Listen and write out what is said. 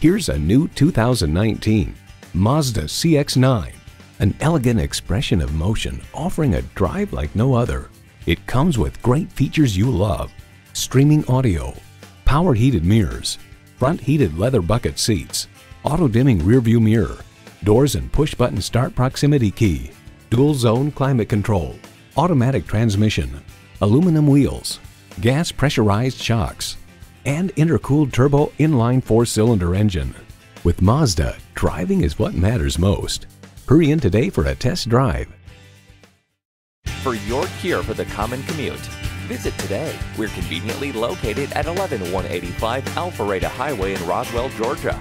Here's a new 2019 Mazda CX-9, an elegant expression of motion offering a drive like no other. It comes with great features you love. Streaming audio, power heated mirrors, front heated leather bucket seats, auto dimming rearview mirror, doors and push button start proximity key, dual zone climate control, automatic transmission, aluminum wheels, gas pressurized shocks, and intercooled turbo inline four-cylinder engine. With Mazda, driving is what matters most. Hurry in today for a test drive. For your cure for the common commute, visit today. We're conveniently located at 11185 Alpharetta Highway in Roswell, Georgia.